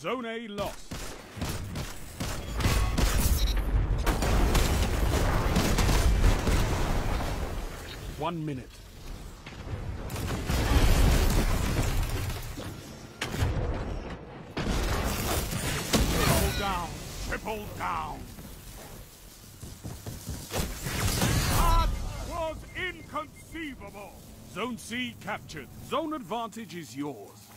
Zone A lost. One minute. Triple down. Triple down. That was inconceivable. Zone C captured. Zone advantage is yours.